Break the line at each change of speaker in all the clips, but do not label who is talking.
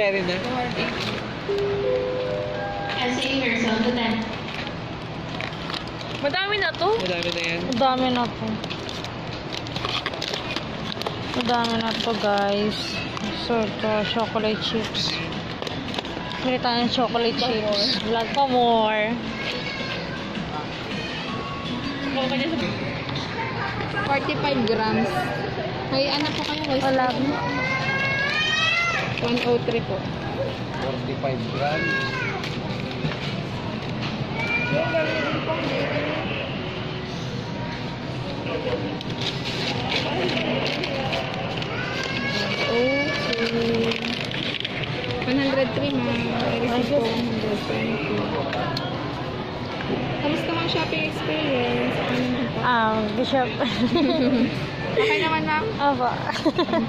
218. Carry na.
Madami na to.
Madami na yan.
Madami na to. Madami na to guys. So ito, chocolate chips. Bili tayo ng chocolate chips. Vlog pa more.
45 grams. May anak po kayo guys.
Wala.
103 po.
45 grams.
Okay. 103 ma'am. Ay, po. 120. Kamusta ma'am shopping experience? Ano?
Ah, bishop.
Okay naman ma'am?
Aba.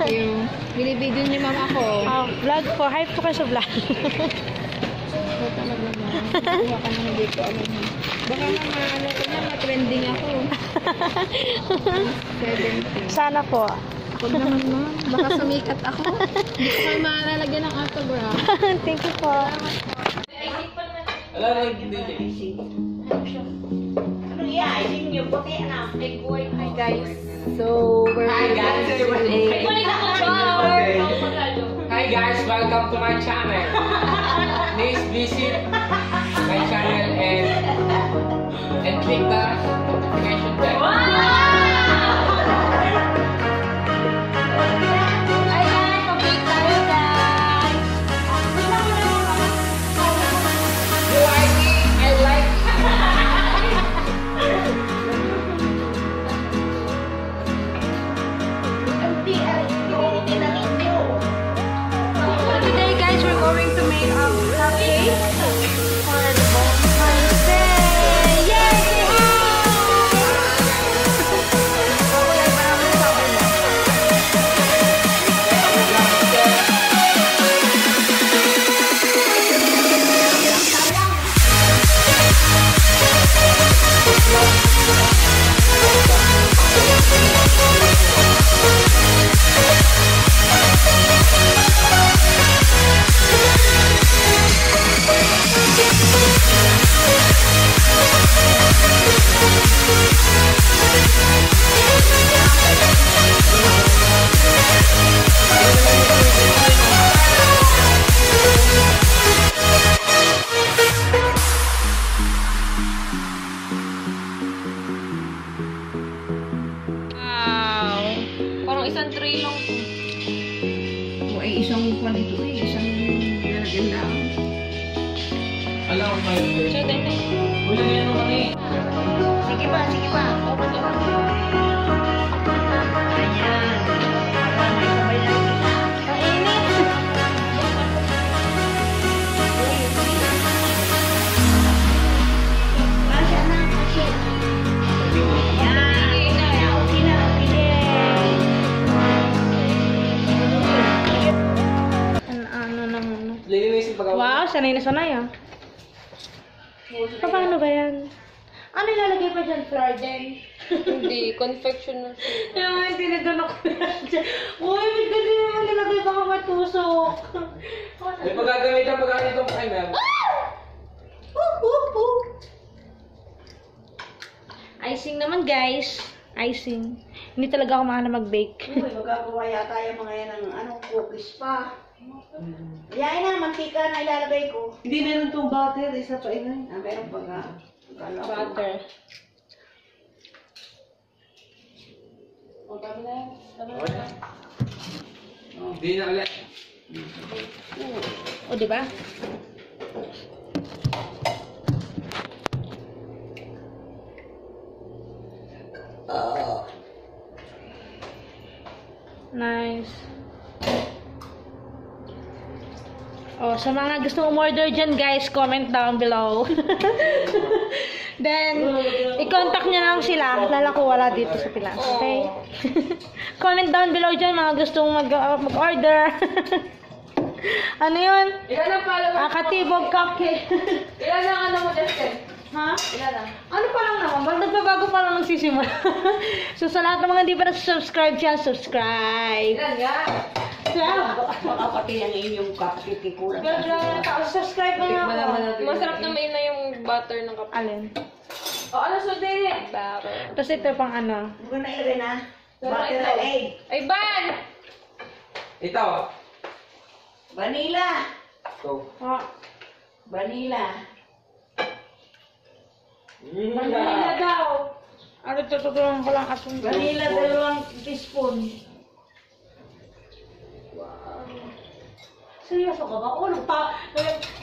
Thank you. Binibidyo niyo ma'am ako.
Ah, vlog po. Hype po kayo sa vlog.
Ito talaga ma'am. Kuha ka naman dito. Ano? Baka ano ko na, trending ako. 70.
Sana po.
Huwag naman ma'am. Baka sumikat ako. Hindi ko kayo malalagyan ng autograph.
Thank you po.
Wala na hindi.
Hi guys. So, we're Hi guys.
Hi guys, welcome to my channel. Please visit my channel and and click the notification bell.
O, ay isang kwan ito eh. Isang lalagyan lang.
Alam ko kayo.
So, then,
Wala yan ano kami.
Sige ba, sige ba.
kainit. Wow, sanay na sanay ah. Paano ba yan? Ano ilalagay pa dyan? Flour din?
Hindi, confection na siya.
Yung mga tinagano ko na dyan. Uy, ba't ganyan naman nilagay baka matusok?
May pagagamitan pagkain itong timer.
Icing naman guys. Icing. Hindi talaga ako makana mag-bake.
Uy, magagawa yata yung mga yan ng ano, cookies pa. Yain na, mantika na ilalagay ko.
Hindi meron tong butter. Isa pa ina.
Ah, meron pa nga. Akala ko.
Butter.
Hindi na ulit.
O, di ba? Nice. Oh, sa mga gusto umorder dyan, guys, comment down below. Then, i-contact nyo lang sila. Lala ko wala dito sa Pilas. Okay? comment down below dyan, mga gustong mag- uh, mag-order. ano yun?
Ilan ang follower?
Ah, Hatibog cupcake.
Ilan ang ano mo, Justin?
ha?
Ilan ang?
Ano pa lang naman? Ba't nagbabago pa lang nagsisimula? so sa lahat ng mga hindi pa na-subscribe siya, subscribe.
Ilan nga?
Yeah.
Baka pati yung inyong cupcake kulang.
Subscribe na ako.
Masarap naman na yung butter ng kapatid.
Alin?
O, ano sundin? Butter.
Tapos ito pang ano.
Ko na na.
Pero
Butter
ito.
egg.
Ay, ban!
Ito.
Vanilla.
Ito.
Ah,
Vanilla.
vanilla daw. Ano tutulungan ko lang asun.
Vanilla dalawang teaspoon.
Seryoso ka ba? Oh, nagpa...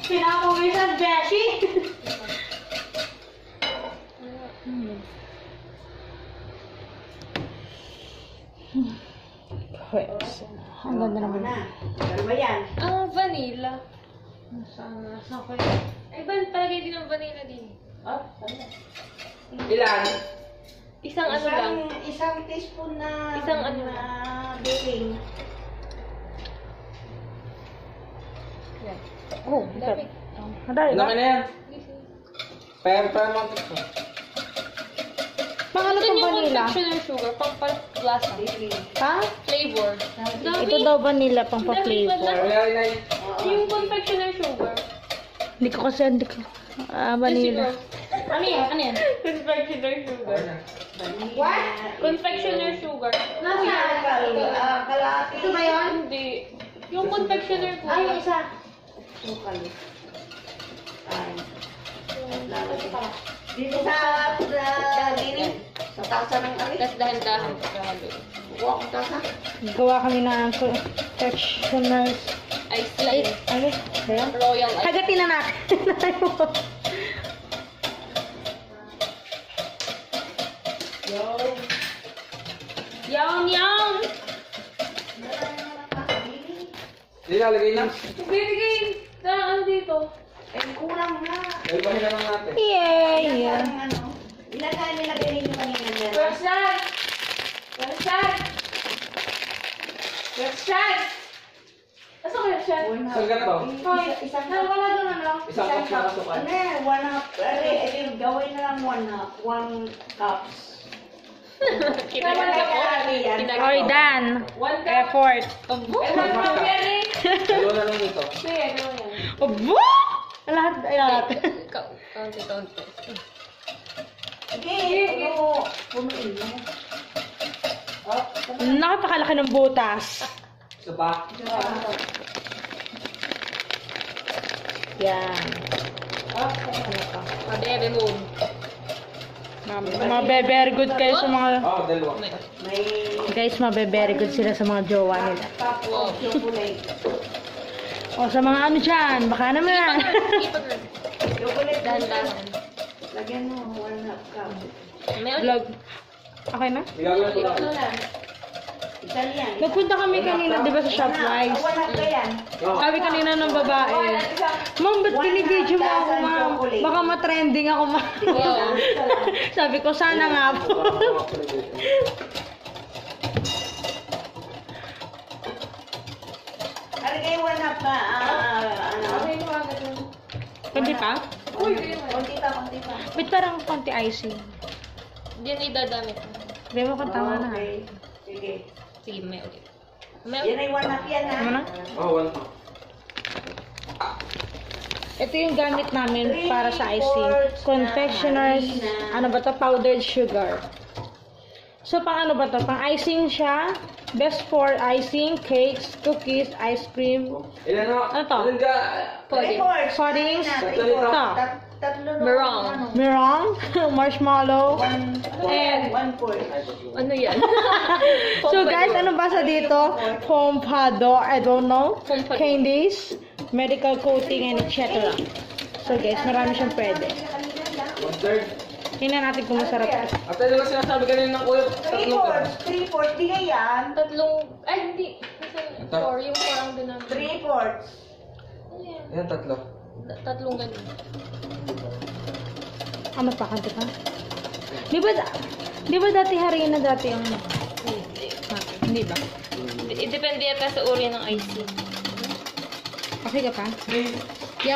Pinapawisan, Beshi! Pwes. Ang ganda naman.
na. Dalawa yan.
Ah, vanilla.
Sana, saan ko
Ay, ban, palagay din ng vanilla din.
Ilan?
Isang ano lang.
Isang, isang teaspoon na
Isang ano
na baking.
Oh,
Dami.
Ilan
ba?
ka na yan? Pero, pero mo.
Pang ano
Ito yung
vanilla?
confectioner sugar, pang lasa.
Baking.
Ha?
Flavor. Dami.
Ito daw vanilla pang pa-flavor.
Yung confectioner sugar.
Hindi ko kasi, hindi ko. Ah, vanilla.
Ano yan? Ano yan? Confectioner sugar.
What?
Confectioner sugar.
Nasaan? Ah, kalahati.
Ito ba yun?
Hindi. Yung confectioner po.
Ay, yung isa. Sukal. Ay. Lalagay. Dito sa gini. Sa tasa ng alis.
Tapos dahan-dahan.
Buwa ko tasa.
Gawa kami ng confectioners.
Ice lang.
Ano?
Royal ice.
Hagatin na natin.
Yum, yum!
Ilalagay na.
Bibigay na ano dito.
Ay, kulang na.
Ibahin na lang natin.
Yay!
Parang ano. Ilan na nilagay ninyo kanina dyan?
Person! Person! Person! Asa ko Person?
One half.
Saan ka to?
Isa- Isang
Ano wala doon ano?
Isang cup na kasukal.
Ano eh, one half. Ari, edi, gawin na lang one half. One cups.
Po. Kinagal
Oy,
ko.
Dan.
One cup.
Effort.
Ito, strawberry.
Dalawa na lang ito.
Sige, yan?
Obo! Lahat, ay lahat.
Ikaw, kaunti, kaunti.
Sige, ano, punuin mo. Oh,
Nakapakalaki ng butas.
Isa pa.
Yan.
Madere mo.
Mabe very good kayo sa mga...
Oo, dalawa.
Guys, mabe very good sila sa mga jowa nila.
chocolate.
O sa mga ano dyan, baka naman.
Ipag-girl.
Chocolate.
Dahan-dahan.
Lagyan mo, one half cup.
Vlog. Okay na?
Italian.
Nagpunta kami kanina, di ba, sa Shopwise?
Ka yan.
Oo.
Sabi kanina ng babae, Ma'am, ba't binibidyo mo ako, ma'am? Baka matrending ako, ma'am.
Wow.
Sabi ko, sana nga po.
one half ka? Ah, ano?
Hindi pa?
Konti pa, konti pa.
Ba't parang konti icing?
Diyan idadamit.
Sabi mo kung tama na.
Okay. Sige.
Sige, may ulit. May
Yan ay one half yan ha.
Ano na?
Oo, one.
Ito yung gamit namin
Three
para sa icing. Confectioners,
na
ano ba to? Powdered sugar. So, pang ano ba to? Pang icing siya. Best for icing, cakes, cookies, ice cream.
Ilan na?
Ano to?
Ilan ka?
Fourths.
Puddings.
Tatlo
fourths.
ito.
Tat- Tatlo na.
Merong.
Ano?
Merong, marshmallow.
One,
And-
one fourth.
Ano yan?
So guys, ano ba sa dito? Pompado, I don't know.
Pompado.
Candies, medical coating, and etc. So guys, marami siyang pwede.
One third.
Tingnan natin kung masarap.
At ano ba sinasabi kanina ng kuya? Tatlong ka.
fourths. Three fourths. Di nga yan.
Tatlong, ay hindi. Kasi four, yung four ang dinamin.
Three fourths.
Ano yan?
Tatlo.
Tatlong ganun.
Pa, kanto pa? Di ba, di ba dati harina dati yung...
Hindi.
Ah, hindi ba?
I- Depende yata sa uri ng icing.
Okay ka pa?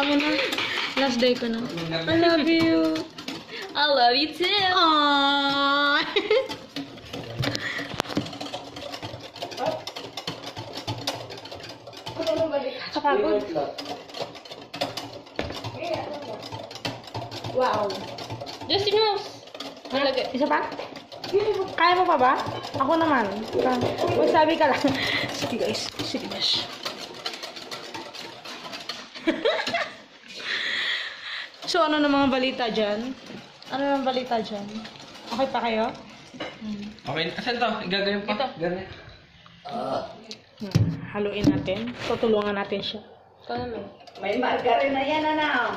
Mo na. Last day ko na. I love you.
I love you too.
Aww. Kapagod.
Wow.
Justin Mouse. Malagay.
Isa pa? Kaya mo pa ba? Ako naman. Magsabi ka lang. Sige guys. Sige guys. so ano na mga balita dyan? Ano na balita dyan? Okay pa kayo?
Okay, asan to? Gagawin pa? Ito. Ganyan.
Hmm. Haluin natin. Tutulungan natin siya.
Naman.
May margarine na yan, ano?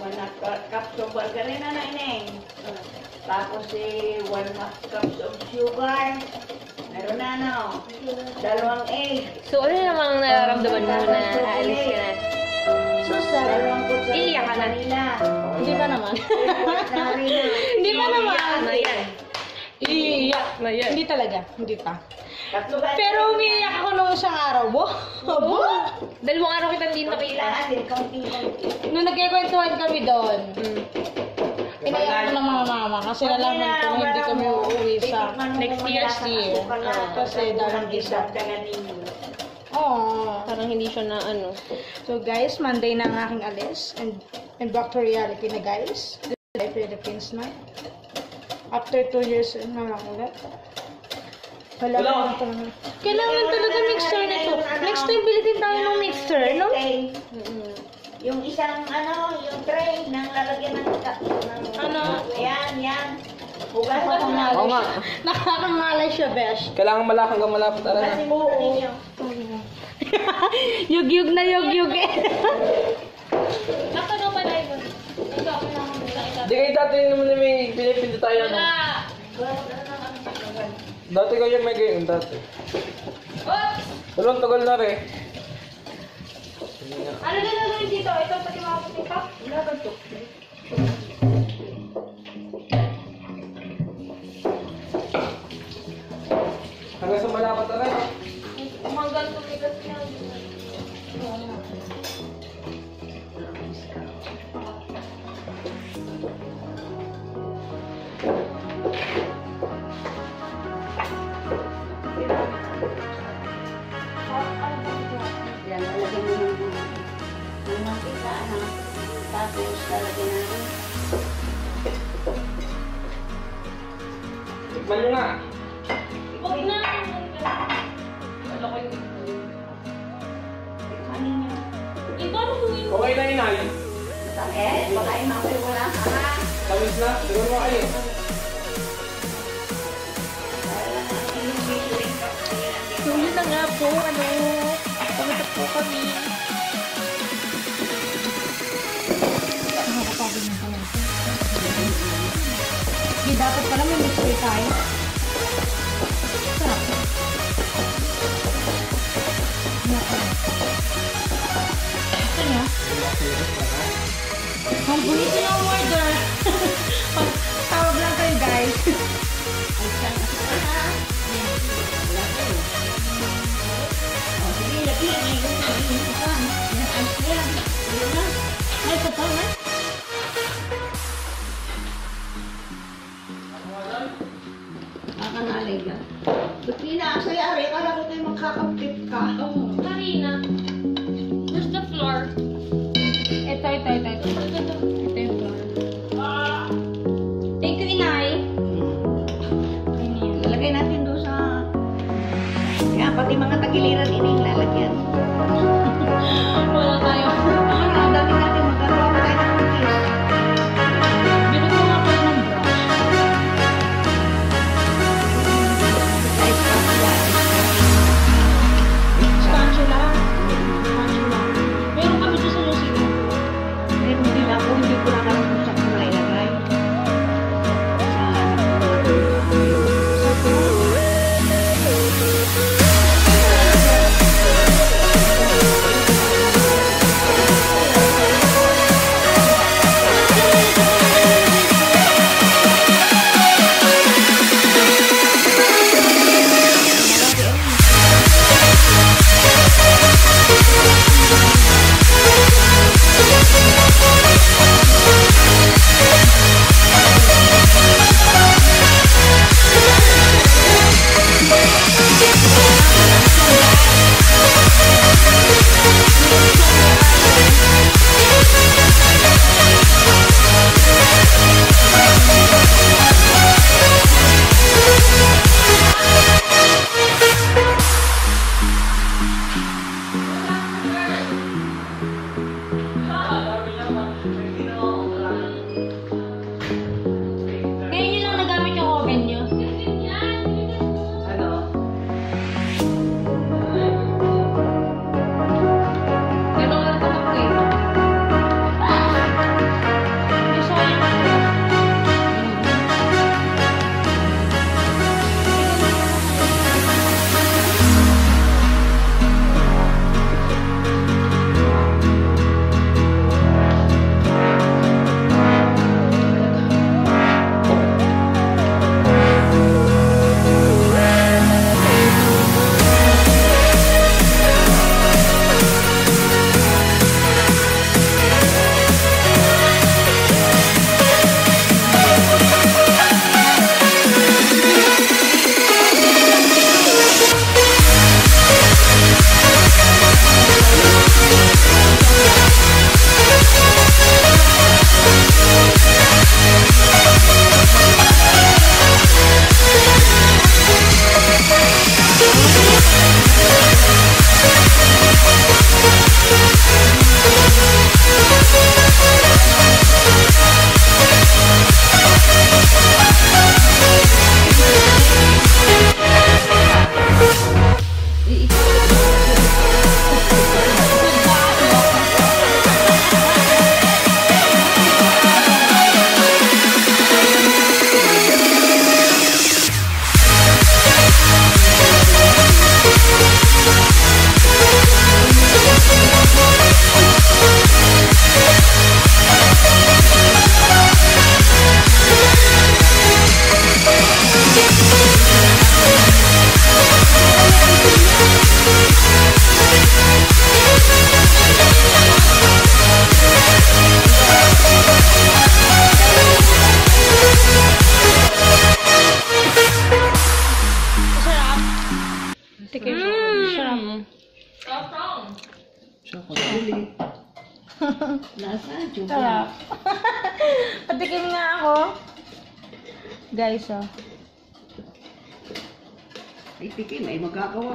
One half cu- cups of margarine na ineng. Tapos si one half cups of sugar. Meron na, ano? Dalawang egg.
So, ano namang nararamdaman mo na aalis ka na? Iiyak ka na.
vanilla.
Hindi pa naman. Hindi pa naman.
Na yan.
Iiyak.
Na yan.
Hindi talaga. Hindi pa.
Ba?
Pero umiiyak ako nung isang araw. Bo? Bo?
Dalawang araw kita hindi nakita.
Kailangan din, konti-konti.
Nung nagkikwentuhan kami doon,
Mm.
Pinaiyak ko ng mga mama kasi nalaman ko na hindi kami uuwi sa
next
year. Kasi daming visa. Oh.
Parang hindi siya na ano.
So guys, Monday na ang aking alis and and back to reality na guys. Is Philippines na. After two years na lang ulit. Wala
Wala.
na talaga. Kailangan talaga mixer nito. Next time bilitin tayo ng mixer, no?
Mm-mm. Yung isang ano, yung tray ng lalagyan ng, ng
Ano?
Yan, na.
Oo nga.
Nakakangalay siya, Besh.
Kailangan malakang ka malapit.
Hugasin mo ninyo.
Yug-yug na yug-yug eh.
Nakano pa na yun? Ikaw,
Di kayo dati naman na may pinipinto tayo. No? Dati kayo may ganyan dati. Dalawang tagal na rin.
Ano na gagawin dito? Ito pati mga puti pa?
Hanggang sa malapit na rin.
Umanggal tumigas niya.
Tapos lalagyan natin.
Tikman nyo nga.
Masakit, baka imamay wala ka ha.
Tamis na. Siguro mo kayo.
Lang na yan.
So yun na nga po, ano, pumunta po kami.
Nakakapagod na pala. Hindi dapat pala may mixer tayo. Sarap. Ito niya. Ang bulit na ang order. Tawag lang kayo guys. Ay, pa na.
Kakangalay ka. Ba't pinakasayari? Kala ko tayo magkakapit ka.
Oh, Karina. Where's the floor?
Ito, ito, ito, ito. Yung floor. Thank you, Inay.
Lalagay natin doon sa... Kaya pati mga tagiliran ining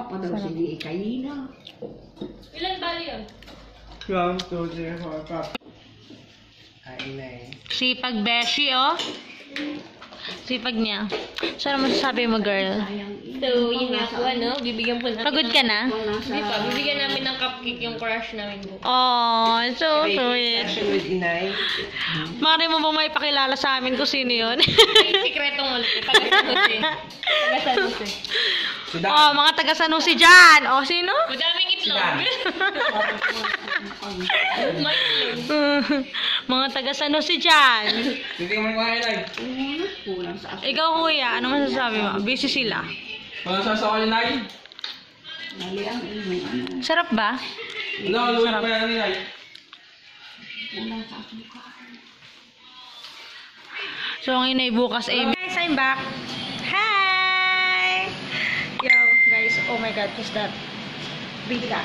pa daw si Di Kayina.
Ilan bali yun?
One, two, three, four, five. Kain na eh.
Sipag Beshi, oh. Sipag niya. So, ano masasabi mo, girl?
So, yun nga po, ano, bibigyan po natin.
Pagod ka na?
Hindi pa, bibigyan namin ng cupcake yung crush namin po.
Oh, so sweet.
session with Inay.
Mari mo ba may pakilala sa amin kung sino yun?
May sikretong ulit, taga-sanusi. Taga-sanusi.
Si
oh, mga taga Sanusi dyan. Oh, sino?
Madaming itlog. Itlog.
mga taga Sanusi dyan.
Hindi mo kumain ay.
Kulang sa aso.
Ikaw, kuya, ano masasabi mo? Busy sila.
Wala sa sa kanya nay.
Mali ang inyong ano.
Sarap ba?
Wala, luwi pa yan
asuka.
So, ang inay bukas ay... Guys, I'm back. Hi! Yo, guys, oh my God, who's that? Baby ka.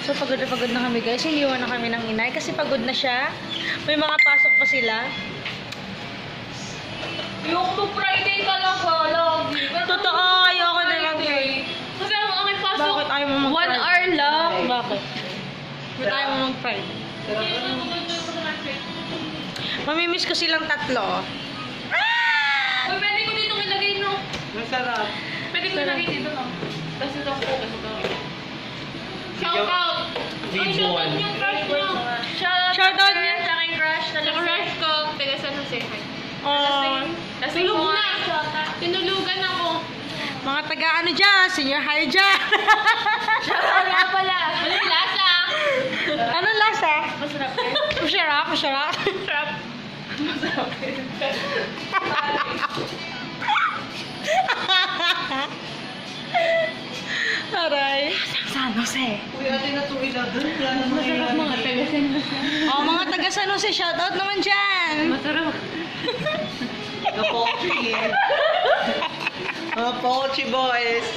So, pagod na pagod na kami, guys. Iniwan na kami ng inay kasi pagod na siya. May mga pasok pa sila.
Yung po Friday talaga, lagi.
Totoo, ayoko na lang.
Kasi ang aking pasok,
Bakit ayaw mo mag
one hour lang.
Bakit? Ba't ayaw mo mag-Friday? Mamimiss ko silang tatlo.
Uy, pwede ko dito ilagay, no?
Masarap.
Pwede ko ilagay dito, no? Tapos ito po, tapos ito. Shout out! Ay, shout out yung crush mo. Shout out,
Shout out
sa
niya.
sa aking crush. Sa crush ko, taga San Jose.
Oh,
Tapos tulog na. Tinulugan ako.
mga taga ano dyan, senior high dyan.
Shout out nga pala. Walang lasa.
Anong lasa?
Masarap eh.
Masarap, masarap.
Masarap.
Aray. San Jose.
Uy, ate na. Wala na
Masarap mga taga San Jose.
Oh, mga taga San Jose, shoutout naman dyan.
Masarap.
Kapochi. Mga pochi boys.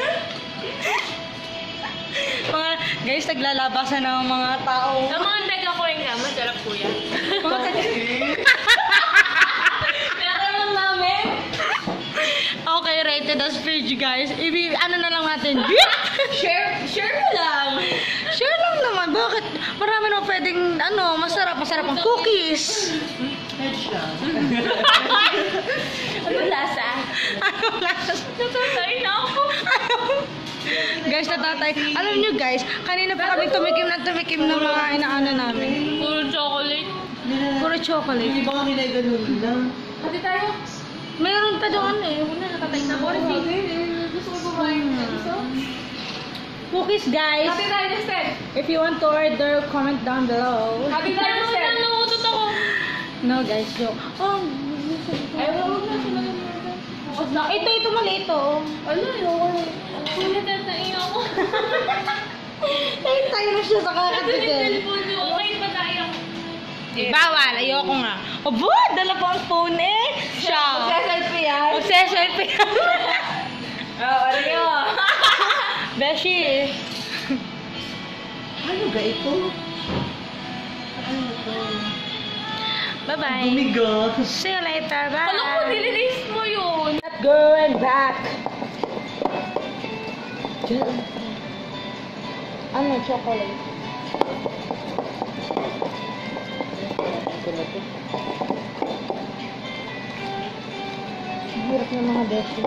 Mga, guys, naglalabasan ng mga tao.
Sa mga taga ko nga, masarap po yan.
Mga taga...
Pinakaroon namin.
Okay, rated as page, guys. Ibi, ano na lang natin?
Share, share mo lang.
Share lang naman. Bakit? Marami na pwedeng, ano, masarap. Masarap ang cookies.
Headshot.
Ano lasa?
Ano lasa?
Natatay na ako.
guys, natatay. Alam nyo, guys, kanina pa kami tumikim na tumikim ng mga inaano namin.
Puro chocolate.
Puro chocolate.
Hindi ba kami na ganun na?
Hati tayo.
Meron pa doon eh.
Wala, nakatay na ako. Gusto ko kumain ng iso.
Cookies, guys.
Hati tayo, Justin.
If you want to order, comment down below.
Hati tayo, Justin. Ano, nauutot ako.
No, guys, joke. Oh,
Ay, wag na sila
ito, ito maliit oh.
Ano, ayoko na. Sulit at naiyo ako.
Ay, tayo na siya sa
Ito yung cellphone
bawal. Ayoko nga. Abo, dala po ang phone eh. Siya.
Magsaselfie yan.
Magse-selfie yan.
Oo, ano yun?
Beshi.
Ano ba ito?
Bye-bye.
Bumiga.
See you later. Bye.
Alam ko, nililist mo yun.
Not going back. Ano, chocolate? Ang Hirap ng mga beshi.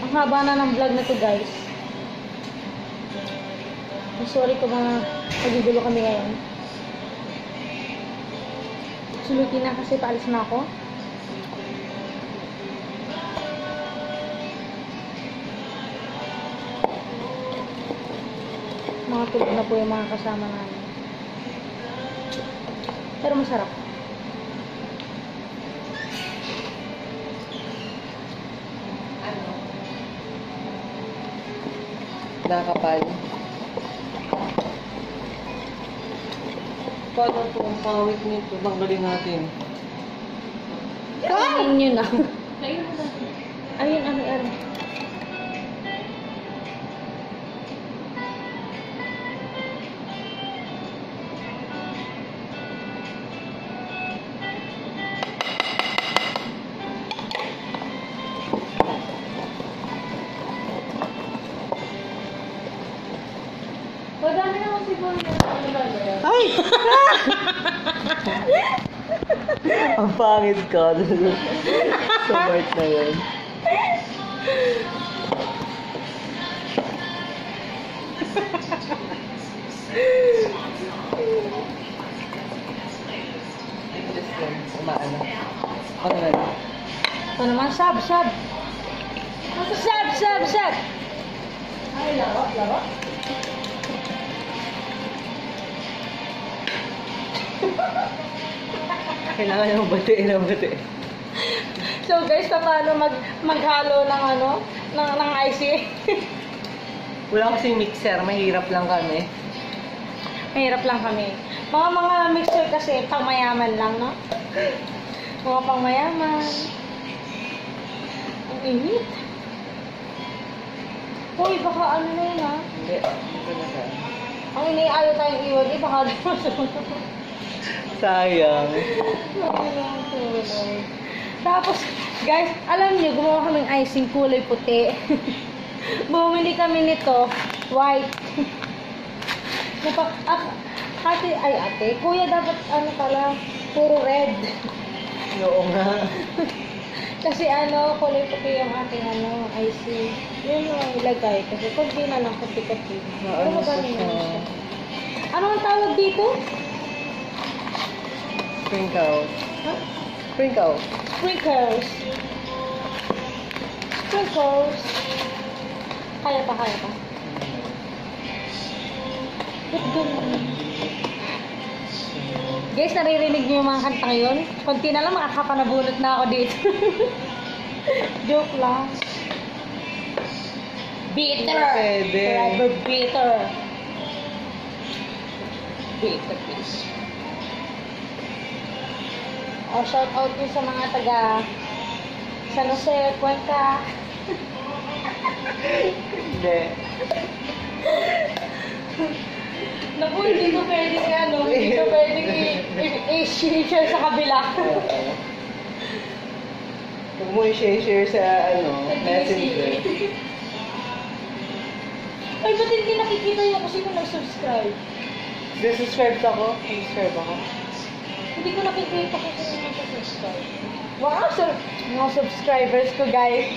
Ang haba na ng vlog na to guys. I'm sorry kung mga nagigulo kami ngayon. Sulutin na kasi paalis na ako. Mga tulog na po yung mga kasama namin. Pero masarap.
Nakakapal. Paano po ang pawit nito? Tanggalin natin.
Kainin nyo na.
pangit ka. Sa part na yun. Umaano. Ano na?
Ito naman, sab, sab. Sab, sab, sab. Ay, laro, laro.
Kailangan niya mabatiin na batiin.
So guys, paano mag maghalo ng ano, ng ng IC?
Wala kasing mixer, mahirap lang kami.
Mahirap lang kami. Mga mga mixer kasi pangmayaman lang, no? Mga pangmayaman. Ang init. Hoy, baka ano na yun, ha?
Hindi.
Ang iniayaw tayong iwan, eh, baka
Sayang.
Tapos, guys, alam niyo, gumawa kaming icing kulay puti. Bumili kami nito, white. Napa, ah, ate, ay ate, kuya dapat ano pala, puro red.
Oo nga.
Kasi ano, kulay puti yung ating ano, icing. Yun yung ilagay. Kasi kunti na lang. Pero
Ano siya.
Ano ang tawag dito?
Sprinkles.
Huh?
Sprinkles.
Sprinkles. Sprinkles. Kaya pa, kaya pa. Ba't ganun? Guys, naririnig niyo yung mga kantang yun? Kunti na lang, makakapanabunot na ako dito. Joke lang. Bitter! Forever bitter. Bitter, please. O, shout out din sa mga taga San Jose, Cuenca.
Hindi.
Naku, hindi ko pwede ano, hindi ko pwede i-share sa kabila.
Huwag mo i-share sa ano, messenger.
Ay, ba't hindi nakikita yung kung sino nag-subscribe?
Subscribe ako. Subscribe ako.
Hindi ko nakikita kung sino nag-subscribe. Wow, sir, mga subscribers ko, guys.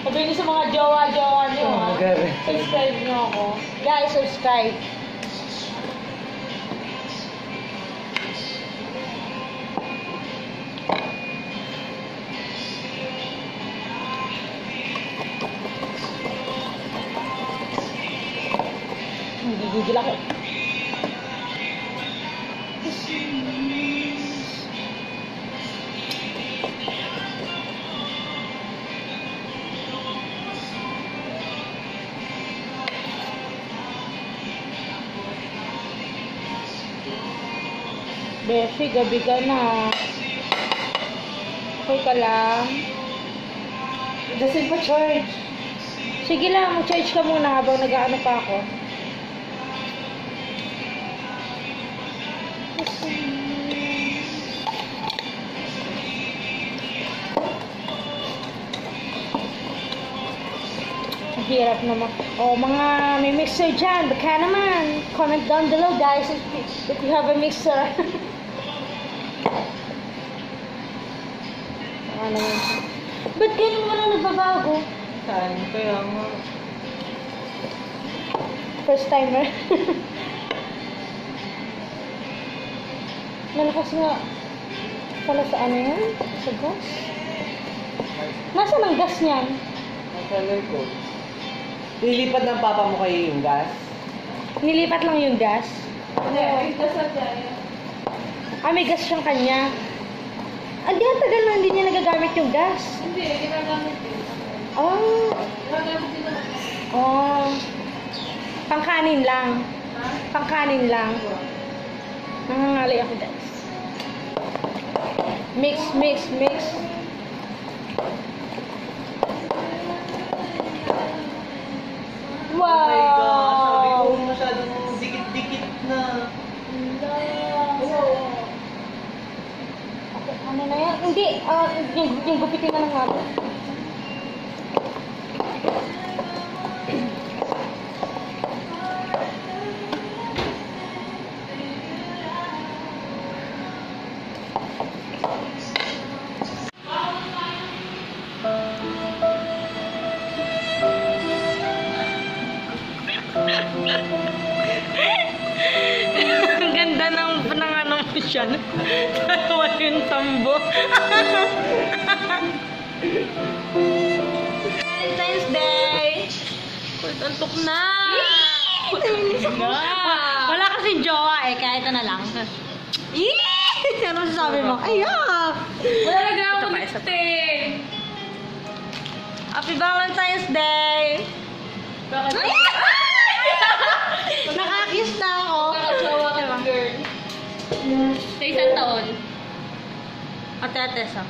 Sabihin sa mga jowa-jowa niyo,
Oh,
ha? Subscribe niyo ako. Guys, subscribe. Hindi gigil ako. Beshi, gabi ka na. Okay ka lang.
Kasi pa charge.
Sige lang, mag-charge ka muna habang nag-ano pa ako. Hirap naman. O, mga may mixer dyan, baka naman. Comment down below, guys, if, if you have a mixer. ano yun? Ba't ganun mo lang nagbabago?
Saan? Kaya nga.
First timer. Malakas nga pala sa ano yan? Sa gas? Nasaan ang gas niyan?
Nasa ko. Lilipat ng papa mo kayo yung gas?
Nilipat lang yung gas?
Hindi, dasal dyan.
Ah, may gas siyang kanya. Ah, di ang tagal na hindi niya nagagamit yung gas.
Hindi, ginagamit din.
Oh,
Ginagamit din naman.
oh. Pangkanin lang.
Ha?
Pangkanin lang. Nangangali ako, guys. Mix, mix, mix.
Oh my gosh, sabi ko
Wow!
masyadong dikit-dikit na.
Okay, ano na yan? Hindi, ah, yung, yung gupitin na lang natin. Antok na!
Na!
Wala kasing jowa eh, kaya ito na lang. Eee! Ano sabi mo? Ayak!
Wala na ako lipstick.
Happy Valentine's Day!
Bakit?
Nakakiss na ako.
Nakakasawa ka, girl. Sa isang taon.
Ate, ate, sa.